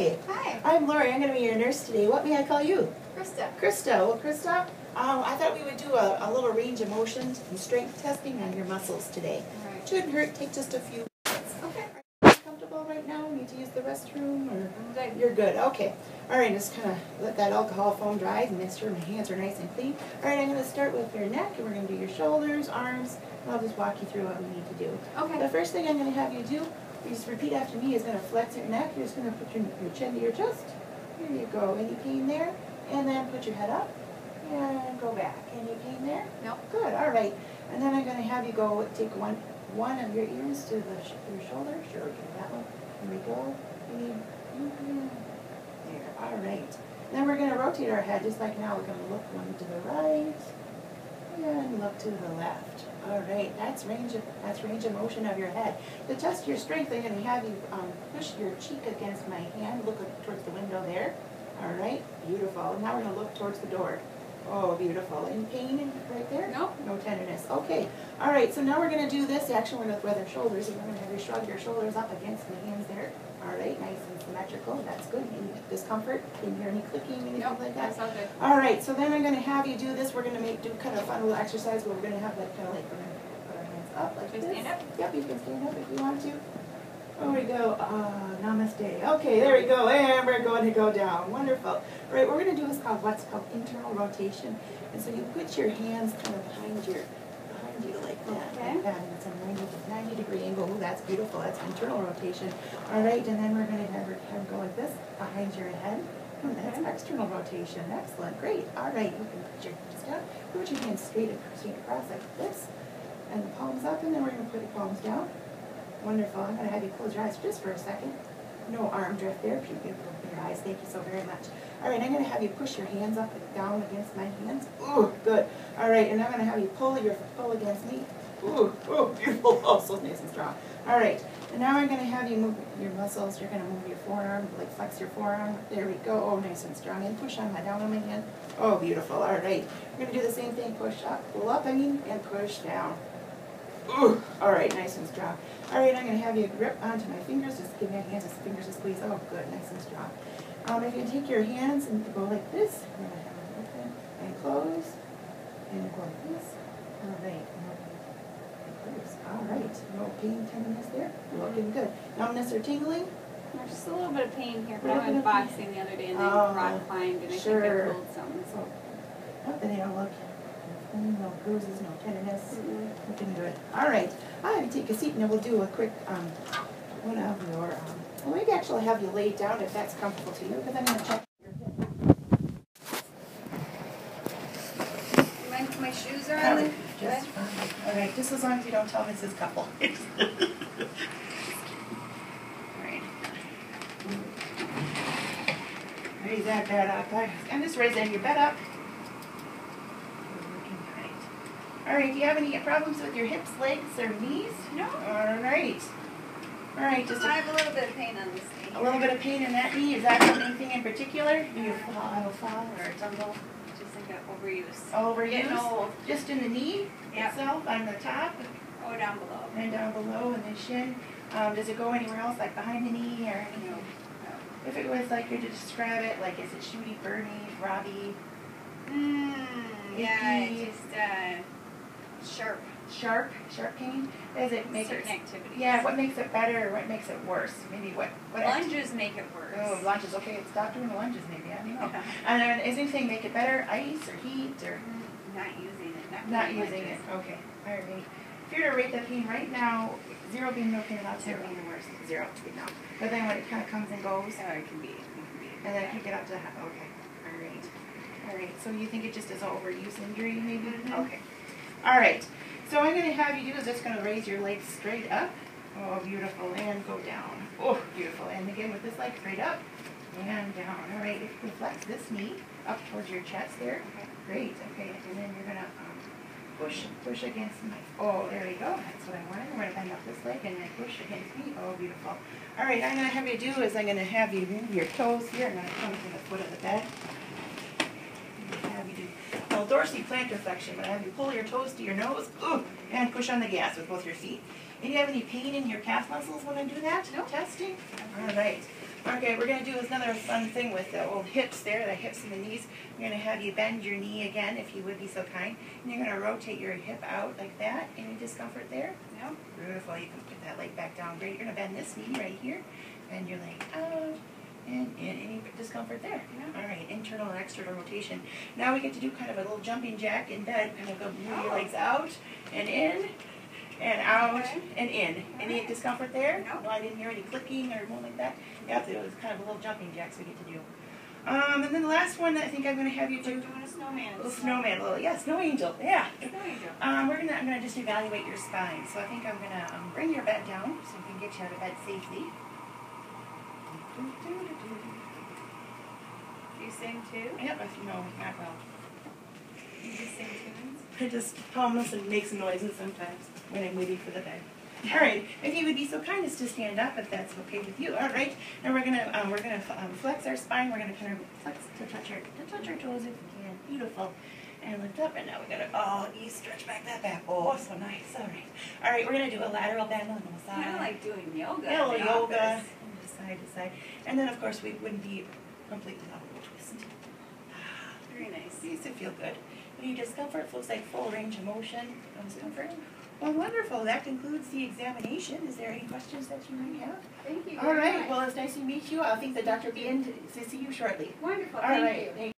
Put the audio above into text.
Hi. Hi, I'm Lori. I'm going to be your nurse today. What may I call you? Krista. Krista. Well, Krista, um, I thought we would do a, a little range of motion and strength testing on your muscles today. Alright. Shouldn't hurt. Take just a few minutes. Okay. Are you comfortable right now? Need to use the restroom or? I'm good. You're good. Okay. All right. Just kind of let that alcohol foam dry and make sure my hands are nice and clean. All right. I'm going to start with your neck and we're going to do your shoulders, arms. And I'll just walk you through what we need to do. Okay. The first thing I'm going to have you do, just repeat after me, is going to flex your neck. You're just going to put your, your chin to your chest. Here you go. Any pain there? And then put your head up and go back. Any pain there? No. Good. All right. And then I'm going to have you go take one one of your ears to the sh- your shoulder. Sure, okay, that one. Here we go. Any, there. All right. Then we're going to rotate our head just like now. We're going to look one to the right and look to the left. All right, that's range of that's range of motion of your head. To test your strength, I'm going to have you um, push your cheek against my hand. Look towards the window there. All right, beautiful. Now we're going to look towards the door. Oh, beautiful. Any pain in, right there? No. No tenderness. Okay. All right. So now we're going to do this. Actually, we're going to weather shoulders, and we're going to have you shrug your shoulders up against the hands there. All right, nice and symmetrical. That's good. Any discomfort? Can you hear any clicking, anything Nope, like that? that's all good. All right, so then I'm gonna have you do this, we're gonna make, do kind of a fun little exercise where we're gonna have like, kind of like, we're gonna put our hands up like Should this. stand up? Yep, you can stand up if you want to. There we go, uh, namaste. Okay, there we go, and we're going to go down, wonderful. All right, what we're gonna do is called, what's called internal rotation. And so you put your hands kind of behind your, behind you like that, Okay. like that, and it's a 90, 90 degree angle. Ooh, that's beautiful, that's internal rotation. All right, and then we're gonna have her, have go like this, behind your head. Hmm, That's Okay. external rotation, excellent, great. All right, you can put your hands down, put your hands straight, straight across like this, and the palms up, and then we're gonna put the palms down. Wonderful, I'm gonna have you close your eyes just for a second. No arm drift there, open your eyes, thank you so very much. All right, I'm gonna have you push your hands up and down against my hands. Ooh, good. All right, and I'm gonna have you pull your, pull against me. Ooh, ooh, beautiful, oh, so nice and strong. All right, and now I'm gonna have you move your muscles, you're gonna move your forearm, like flex your forearm. There we go, oh, nice and strong, and push on my, down on my hand. Oh, beautiful, all right. We're gonna do the same thing, push up, pull up, I mean, and push down. Ooh, all right, nice and strong. All right, I'm gonna have you grip onto my fingers, just give my hands, just fingers to squeeze. Oh, good, nice and strong. Um, if you take your hands and go like this, I'm gonna have them open and close, and go like this. All right, and and. All right, no pain, tenderness there. Looking good. Numbness or tingling? There's just a little bit of pain here, but I went boxing the other day and they Oh, rock climbed and I sure. think I pulled something. So, that they don't look, no bruises, no tenderness. Looking good. All right. I have you take a seat and then we'll do a quick, um, one of your, um, well, maybe actually have you laid down if that's comfortable to you, because I'm gonna check your hip. My, my shoes are on. right, just, all right, just as long as you don't tell Mrs. Couple. Right. Raise that bed up. I'm just raising your bed up. Looking great. All right, do you have any problems with your hips, legs, or knees? No. All right. All right, just I a, have a little bit of pain on this knee. a little bit of pain in that knee. Is that anything in particular? Do you fall, fall or tumble? Just like an overuse. Overuse? Just in the knee Yep. itself, on the top, Oh, down below. and down below in the shin? Um, does it go anywhere else, like behind the knee or No. If it was like you to describe it, like is it shooty, burny, throbby, Mmm. Yeah, just uh, sharp. sharp, sharp pain? Does it make certain it? activities. Yeah, what makes it better or what makes it worse? Maybe what? what Lunges make it worse. Oh, lunges. Okay, stop doing the lunges. Maybe I don't know. Yeah. And then is anything make it better? Ice or heat or Mm, Not using it. Not, not using it? lunges. Okay, all right. If you were to rate the pain right now, zero being no pain at all, ten being the worst, zero being no. But then when it kind of comes and goes, So it can be. It can be. and then you get up to okay, all right, all right. So you think it just is an overuse injury, maybe? Mhm. Okay, all right. So I'm going to have you do is just going to raise your legs straight up. Oh, beautiful, and go down. Oh, beautiful, and again with this leg straight up and down. All right, if you flex this knee up towards your chest there. Great. Okay, and then you're gonna um, push, push against my. Oh, there you go. That's what I wanted. We're gonna bend up this leg and then push against me. Oh, beautiful. All right. I'm gonna have you do is I'm gonna have you move your toes here. And I'm gonna come to the foot of the bed. I'm gonna have you do dorsal plantar flexion, but I have you pull your toes to your nose. Ooh, and push on the gas with both your feet. And you have any pain in your calf muscles when I do that? No. Testing. All right. Okay, we're gonna do another fun thing with the old hips there, the hips and the knees. We're gonna have you bend your knee again, if you would be so kind. And you're gonna rotate your hip out like that. Any discomfort there? No? Beautiful. You can put that leg back down. Great. You're gonna bend this knee right here. Bend your leg out and. Any discomfort there? No. All right. Internal and external rotation. Now we get to do kind of a little jumping jack in bed. Kind of go move your Oh. legs out and in and out Okay. and in. Any Alright. discomfort there? No. I didn't hear any clicking or anything like that. Yep. It was kind of a little jumping jacks we get to do. Um, and then the last one that I think I'm gonna have you We're do. doing a snowman. A little snowman, a little yeah, snow angel, yeah. Snow angel. Um, we're gonna, I'm gonna just evaluate your spine. So I think I'm gonna um, bring your bed down so we can get you out of bed safely. Do you sing too? Yep, I no, not well. You just sing tunes? I just homeless and make some noises sometimes when I'm waiting for the day. All right, if you would be so kind as to stand up, if that's okay with you. All right, and we're gonna um, we're gonna um, flex our spine. We're gonna kind of flex to touch our to touch our toes if we can. Beautiful. And lift up, and now we gotta oh, you stretch back that back. Oh, so nice. All right, all right. We're gonna do a lateral bend on the side. Kind of like doing yoga. Yeah, yoga, office. side to side. And then, of course, we wouldn't be completely of twist. Very nice. These to feel good. Any discomfort feels like full range of motion. No discomfort. Well, wonderful. That concludes the examination. Is there any questions that you might have? Thank you All right. much. Well, it's nice to meet you. I think the doctor will be in to, to see you shortly. Wonderful, All thank right. you. Thank